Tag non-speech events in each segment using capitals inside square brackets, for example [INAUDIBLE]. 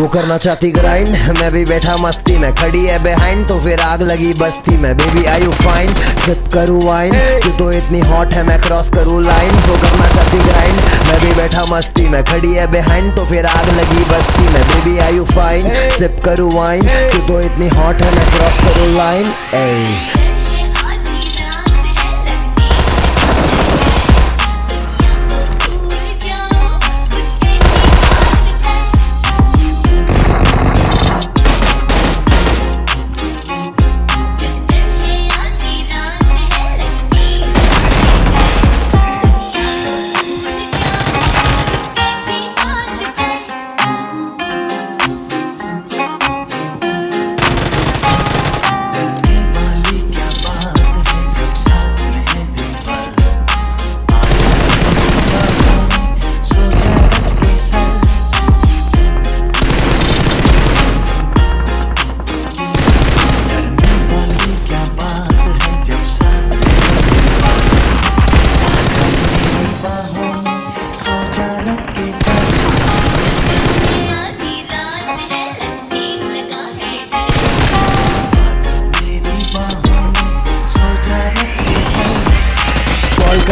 वो करना चाहती ग्राइंड मैं भी बैठा मस्ती में खड़ी है बिहाइंड तो फिर आग लगी बस्ती में। Baby I you fine sip करूँ वाइन तू तो इतनी हॉट है मैं क्रॉस करूँ लाइन वो करना चाहती ग्राइंड मैं भी बैठा मस्ती में खड़ी है बिहाइंड तो फिर आग लगी बस्ती में। Baby I you fine sip करूँ वाइन तू तो इतनी हॉट है मैं क्रॉस करूँ लाइन ए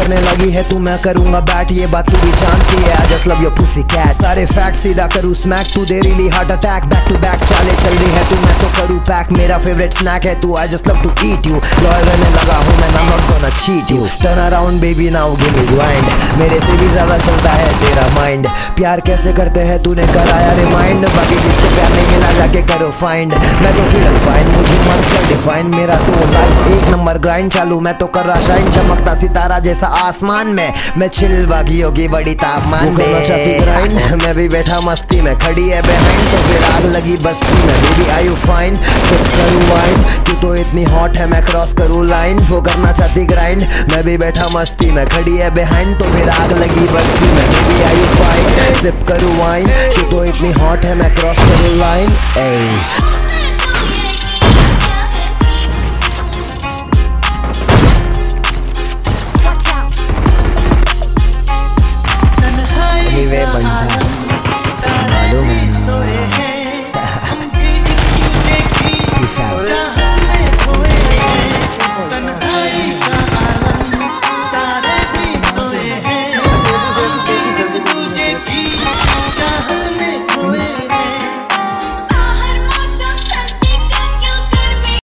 करने लगी है तू, मैं करूँगा बैट ये बात तू भी जानती है। I just love your pussy cat सारे फैक्ट सीधा करूँ स्मैक तू दे really heart attack back to back चाले चल रही है तू, मैं तो करूँ पैक मेरा फेवरेट स्नैक है तू I just love to eat you loyal रहने लगा हूँ मैं ना not gonna cheat you turn around baby now give me grind मेरे से भी ज़्यादा चलता है तेरा माइंड प्यार कैसे करते हैं तूने कराया रिमाइंड करो फाइंड मैं तो फील फाइन मुझे मत कर डिफाइन मेरा तो लाइफ एक नंबर ग्राइंड चालू मैं तो कर रहा शाइन चमकता सितारा जैसा आसमान में मैं चिल बागी होगी बड़ी तापमान में। [LAUGHS] मैं भी बैठा मस्ती में खड़ी है बिहाइंड तो फिर आग लगी बस्ती में। Baby I you fine sip करूँ वाइन तू तो इतनी हॉट है मैं क्रॉस करूँ लाइन वो करना चाहती ग्राइंड मैं भी बैठा मस्ती में खड़ी है बिहाइंड तो फिर आग लगी बस्ती में। Baby I you fine sip करूँ वाइन तू तो इतनी हॉट है मैं क्रॉस करूँ लाइन ए